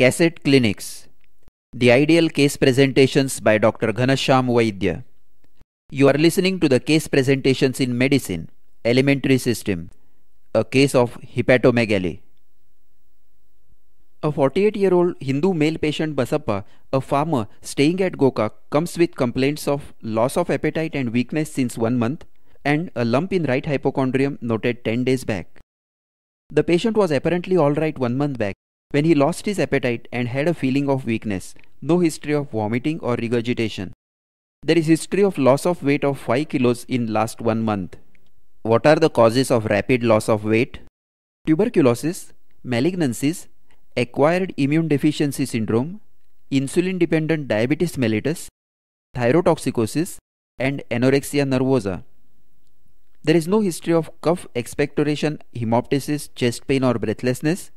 Cassette Clinics The Ideal Case Presentations by Dr. Ghanashyam Vaidya. You are listening to the case presentations in medicine, alimentary system, a case of hepatomegaly. A 48 year old Hindu male patient Basappa, a farmer staying at Gokak, comes with complaints of loss of appetite and weakness since one month and a lump in right hypochondrium noted 10 days back. The patient was apparently alright one month back when he lost his appetite and had a feeling of weakness, no history of vomiting or regurgitation. There is history of loss of weight of 5 kilos in last one month. What are the causes of rapid loss of weight? Tuberculosis, malignancies, acquired immune deficiency syndrome, insulin dependent diabetes mellitus, thyrotoxicosis, and anorexia nervosa. There is no history of cough, expectoration, hemoptysis, chest pain, or breathlessness.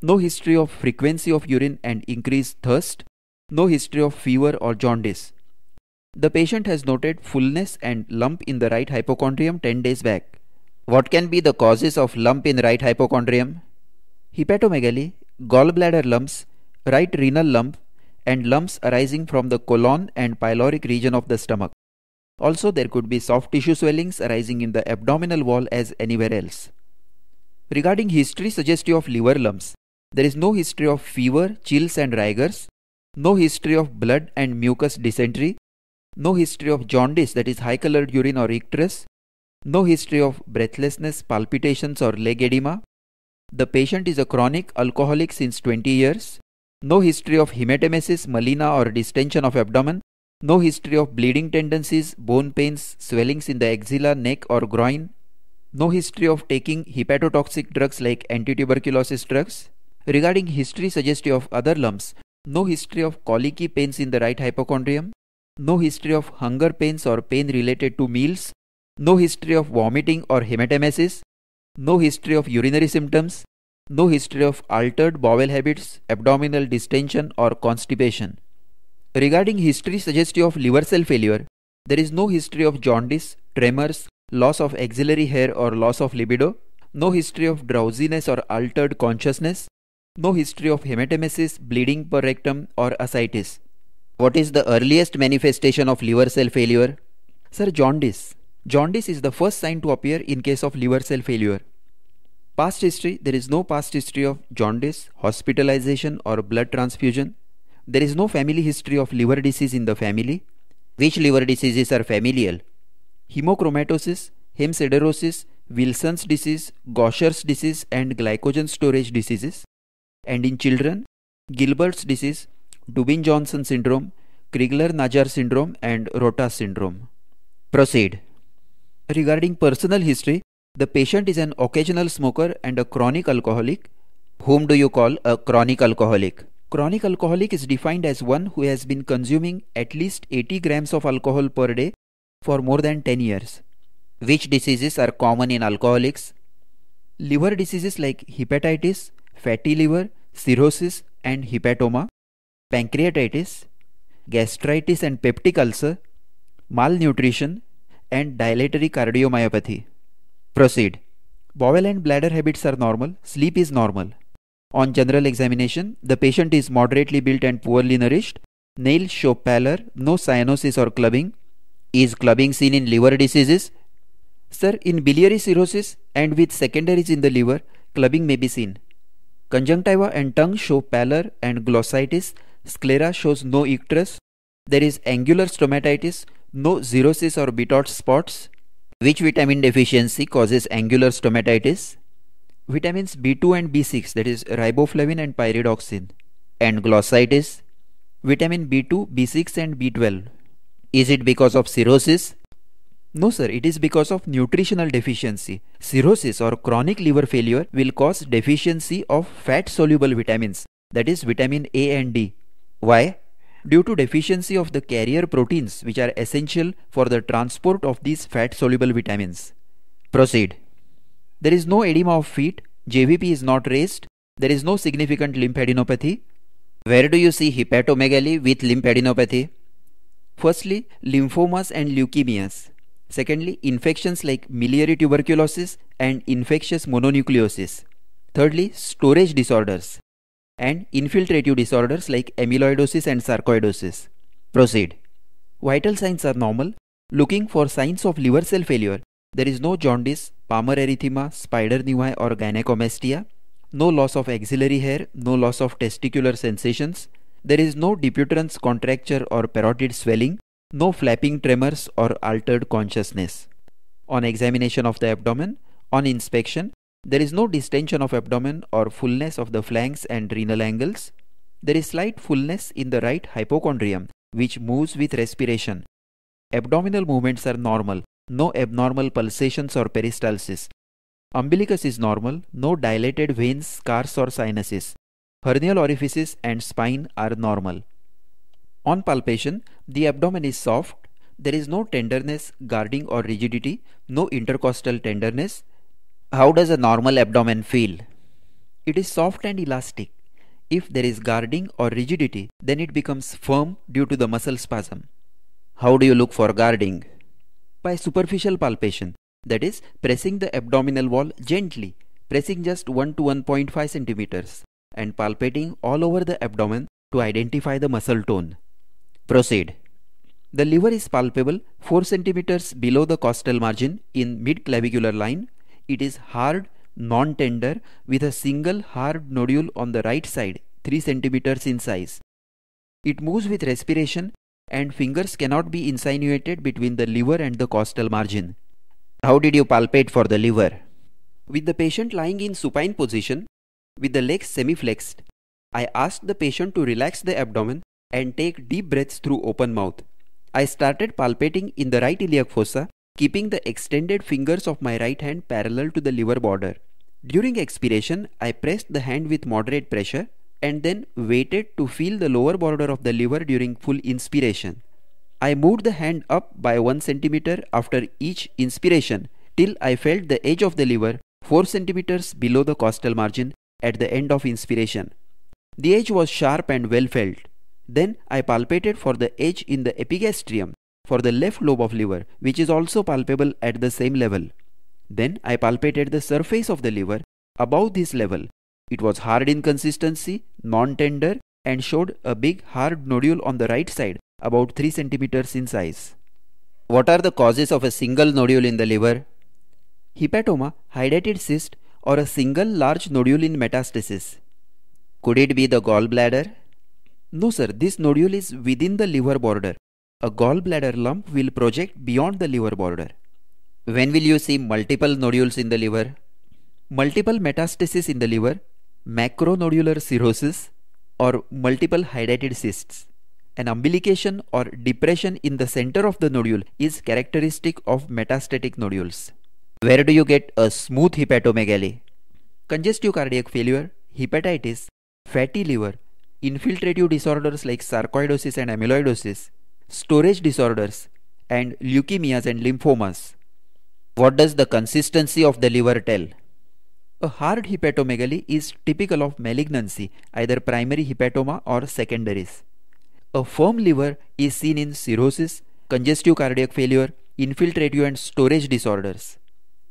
No history of frequency of urine and increased thirst. No history of fever or jaundice. The patient has noted fullness and lump in the right hypochondrium 10 days back. What can be the causes of lump in right hypochondrium? Hepatomegaly, gallbladder lumps, right renal lump, and lumps arising from the colon and pyloric region of the stomach. Also, there could be soft tissue swellings arising in the abdominal wall as anywhere else. Regarding history suggestive of liver lumps, there is no history of fever, chills and rigors, no history of blood and mucus dysentery, no history of jaundice that is high colored urine or icterus, no history of breathlessness, palpitations or leg edema. The patient is a chronic alcoholic since 20 years, no history of hematemesis, melena or distension of abdomen, no history of bleeding tendencies, bone pains, swellings in the axilla, neck or groin. No history of taking hepatotoxic drugs like antituberculosis drugs. Regarding history suggestive of other lumps, no history of colicky pains in the right hypochondrium. No history of hunger pains or pain related to meals. No history of vomiting or hematemesis. No history of urinary symptoms. No history of altered bowel habits, abdominal distension or constipation. Regarding history suggestive of liver cell failure, there is no history of jaundice, tremors, loss of axillary hair or loss of libido, no history of drowsiness or altered consciousness, no history of hematemesis, bleeding per rectum or ascites. What is the earliest manifestation of liver cell failure? Sir, jaundice. Jaundice is the first sign to appear in case of liver cell failure. Past history, there is no past history of jaundice, hospitalization or blood transfusion. There is no family history of liver disease in the family. Which liver diseases are familial? Hemochromatosis, hemosiderosis, Wilson's disease, Gaucher's disease, and glycogen storage diseases. And in children, Gilbert's disease, Dubin Johnson syndrome, Crigler Najjar syndrome, and Rotor syndrome. Proceed. Regarding personal history, the patient is an occasional smoker and a chronic alcoholic. Whom do you call a chronic alcoholic? Chronic alcoholic is defined as one who has been consuming at least 80 grams of alcohol per day for more than 10 years. Which diseases are common in alcoholics? Liver diseases like hepatitis, fatty liver, cirrhosis and hepatoma, pancreatitis, gastritis and peptic ulcer, malnutrition and dilated cardiomyopathy. Proceed. Bowel and bladder habits are normal, sleep is normal. On general examination, the patient is moderately built and poorly nourished. Nails show pallor, no cyanosis or clubbing. Is clubbing seen in liver diseases? Sir, in biliary cirrhosis and with secondaries in the liver, clubbing may be seen. Conjunctiva and tongue show pallor and glossitis. Sclera shows no icterus. There is angular stomatitis, no xerosis or Bitot spots. Which vitamin deficiency causes angular stomatitis? Vitamins B2 and B6 that is riboflavin and pyridoxine and glossitis vitamin B2, B6 and B12. Is it because of cirrhosis? No sir, it is because of nutritional deficiency. Cirrhosis or chronic liver failure will cause deficiency of fat soluble vitamins that is vitamin A and D. Why? Due to deficiency of the carrier proteins which are essential for the transport of these fat soluble vitamins. Proceed. There is no edema of feet, JVP is not raised, there is no significant lymphadenopathy. Where do you see hepatomegaly with lymphadenopathy? Firstly, lymphomas and leukemias. Secondly, infections like miliary tuberculosis and infectious mononucleosis. Thirdly, storage disorders. and infiltrative disorders like amyloidosis and sarcoidosis. Proceed. Vital signs are normal. Looking for signs of liver cell failure. There is no jaundice, palmar erythema, spider nevi or gynecomastia. No loss of axillary hair, no loss of testicular sensations. There is no Dupuytren's contracture or parotid swelling, no flapping tremors or altered consciousness. On examination of the abdomen, on inspection, there is no distension of abdomen or fullness of the flanks and renal angles. There is slight fullness in the right hypochondrium which moves with respiration. Abdominal movements are normal, no abnormal pulsations or peristalsis. Umbilicus is normal, no dilated veins, scars or sinuses. Hernial orifices and spine are normal. On palpation, the abdomen is soft, there is no tenderness, guarding or rigidity, no intercostal tenderness. How does a normal abdomen feel? It is soft and elastic. If there is guarding or rigidity, then it becomes firm due to the muscle spasm. How do you look for guarding? By superficial palpation, that is, pressing the abdominal wall gently, pressing just 1 to 1.5 centimeters, and palpating all over the abdomen to identify the muscle tone. Proceed. The liver is palpable 4 centimeters below the costal margin in mid-clavicular line. It is hard, non-tender with a single hard nodule on the right side 3 centimeters in size. It moves with respiration and fingers cannot be insinuated between the liver and the costal margin. How did you palpate for the liver? With the patient lying in supine position, with the legs semi-flexed, I asked the patient to relax the abdomen and take deep breaths through open mouth. I started palpating in the right iliac fossa, keeping the extended fingers of my right hand parallel to the liver border. During expiration, I pressed the hand with moderate pressure and then waited to feel the lower border of the liver during full inspiration. I moved the hand up by 1 cm after each inspiration till I felt the edge of the liver 4 cm below the costal margin at the end of inspiration. The edge was sharp and well felt. Then I palpated for the edge in the epigastrium for the left lobe of liver which is also palpable at the same level. Then I palpated the surface of the liver above this level. It was hard in consistency, non-tender and showed a big hard nodule on the right side about 3 centimeters in size. What are the causes of a single nodule in the liver? Hepatoma, hydatid cyst or a single large nodule in metastasis. Could it be the gallbladder? No sir, this nodule is within the liver border. A gallbladder lump will project beyond the liver border. When will you see multiple nodules in the liver? Multiple metastasis in the liver, macronodular cirrhosis or multiple hydatid cysts. An umbilication or depression in the center of the nodule is characteristic of metastatic nodules. Where do you get a smooth hepatomegaly? Congestive cardiac failure, hepatitis, fatty liver, infiltrative disorders like sarcoidosis and amyloidosis, storage disorders, and leukemias and lymphomas. What does the consistency of the liver tell? A hard hepatomegaly is typical of malignancy, either primary hepatoma or secondaries. A firm liver is seen in cirrhosis, congestive cardiac failure, infiltrative and storage disorders.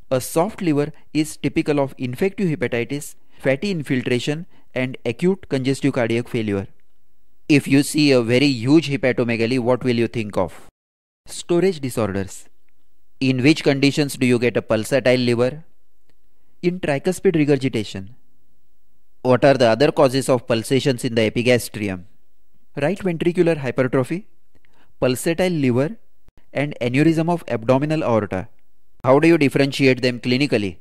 A soft liver is typical of infective hepatitis, fatty infiltration, and acute congestive cardiac failure. If you see a very huge hepatomegaly, what will you think of? Storage disorders. In which conditions do you get a pulsatile liver? In tricuspid regurgitation. What are the other causes of pulsations in the epigastrium? Right ventricular hypertrophy, pulsatile liver, and aneurysm of abdominal aorta. How do you differentiate them clinically?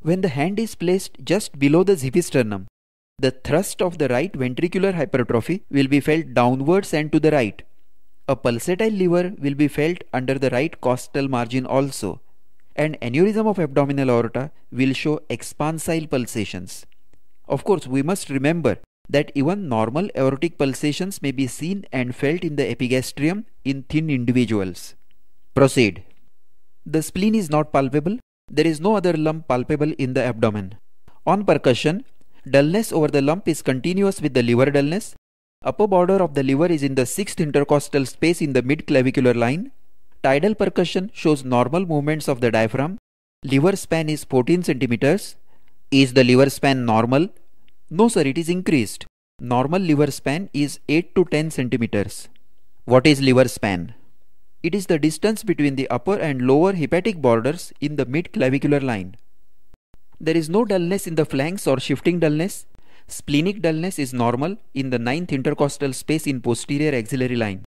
When the hand is placed just below the xiphisternum, the thrust of the right ventricular hypertrophy will be felt downwards and to the right. A pulsatile liver will be felt under the right costal margin also. An aneurysm of abdominal aorta will show expansile pulsations. Of course, we must remember that even normal aortic pulsations may be seen and felt in the epigastrium in thin individuals. Proceed. The spleen is not palpable. There is no other lump palpable in the abdomen. On percussion, Dullness over the lump is continuous with the liver dullness. Upper border of the liver is in the sixth intercostal space in the mid-clavicular line. Tidal percussion shows normal movements of the diaphragm. Liver span is 14 centimeters. Is the liver span normal? No sir, it is increased. Normal liver span is 8 to 10 centimeters. What is liver span? It is the distance between the upper and lower hepatic borders in the mid-clavicular line. There is no dullness in the flanks or shifting dullness. Splenic dullness is normal in the ninth intercostal space in posterior axillary line.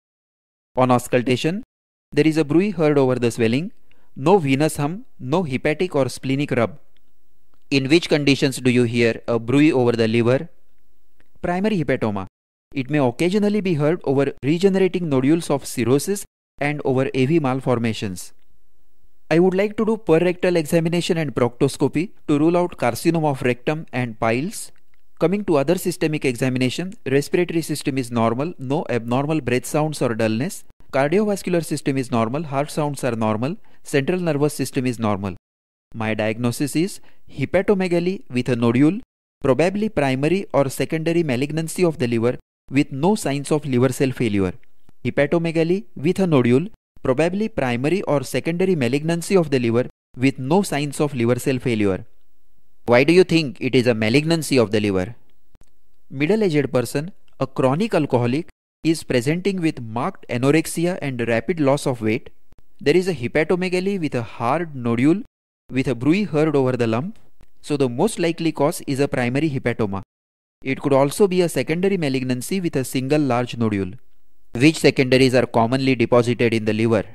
On auscultation, there is a bruit heard over the swelling, no venous hum, no hepatic or splenic rub. In which conditions do you hear a bruit over the liver? Primary hepatoma. It may occasionally be heard over regenerating nodules of cirrhosis and over AV malformations. I would like to do per-rectal examination and proctoscopy to rule out carcinoma of rectum and piles. Coming to other systemic examination, respiratory system is normal, no abnormal breath sounds or dullness. Cardiovascular system is normal, heart sounds are normal, central nervous system is normal. My diagnosis is hepatomegaly with a nodule, probably primary or secondary malignancy of the liver with no signs of liver cell failure. Hepatomegaly with a nodule, probably primary or secondary malignancy of the liver with no signs of liver cell failure. Why do you think it is a malignancy of the liver? Middle-aged person, a chronic alcoholic, is presenting with marked anorexia and rapid loss of weight. There is a hepatomegaly with a hard nodule with a bruit heard over the lump. So the most likely cause is a primary hepatoma. It could also be a secondary malignancy with a single large nodule. Which secondaries are commonly deposited in the liver?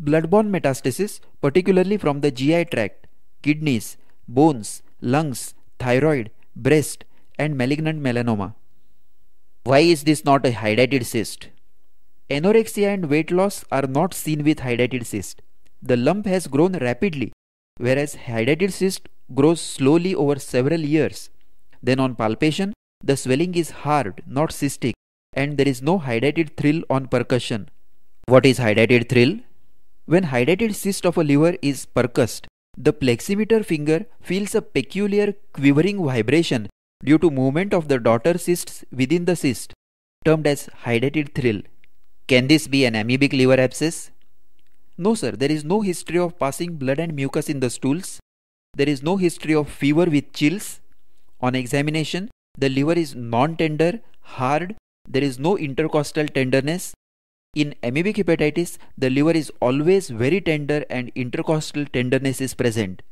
Bloodborne metastasis, particularly from the GI tract, kidneys, bones, lungs, thyroid, breast, and malignant melanoma. Why is this not a hydatid cyst? Anorexia and weight loss are not seen with hydatid cyst. The lump has grown rapidly, whereas hydatid cyst grows slowly over several years. Then on palpation, the swelling is hard, not cystic, and there is no hydatid thrill on percussion. What is hydatid thrill? When hydatid cyst of a liver is percussed, the pleximeter finger feels a peculiar quivering vibration due to movement of the daughter cysts within the cyst, termed as hydatid thrill. Can this be an amoebic liver abscess? No sir, there is no history of passing blood and mucus in the stools. There is no history of fever with chills. On examination, the liver is non-tender, hard there is no intercostal tenderness. In amoebic hepatitis, the liver is always very tender and intercostal tenderness is present.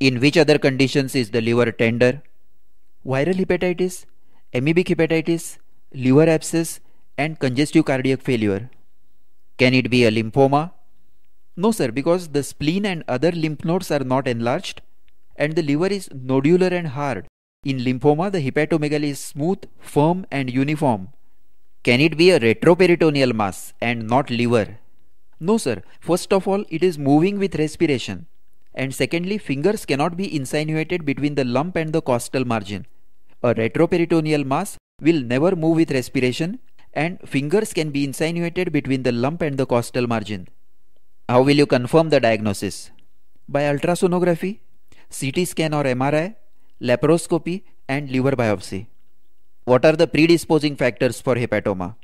In which other conditions is the liver tender? Viral hepatitis, amoebic hepatitis, liver abscess and congestive cardiac failure. Can it be a lymphoma? No sir, because the spleen and other lymph nodes are not enlarged and the liver is nodular and hard. In lymphoma, the hepatomegaly is smooth, firm and uniform. Can it be a retroperitoneal mass and not liver? No sir. First of all, it is moving with respiration. And secondly, fingers cannot be insinuated between the lump and the costal margin. A retroperitoneal mass will never move with respiration and fingers can be insinuated between the lump and the costal margin. How will you confirm the diagnosis? By ultrasonography, CT scan or MRI, laparoscopy and liver biopsy. What are the predisposing factors for hepatoma?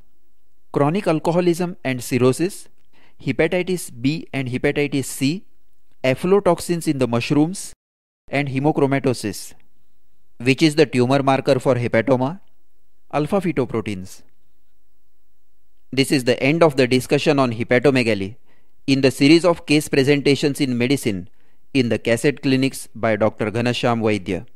Chronic alcoholism and cirrhosis, hepatitis B and hepatitis C, aflatoxins in the mushrooms, and hemochromatosis. Which is the tumor marker for hepatoma? Alpha fetoproteins. This is the end of the discussion on hepatomegaly in the series of case presentations in medicine in the cassette clinics by Dr. Ghanashyam Vaidya.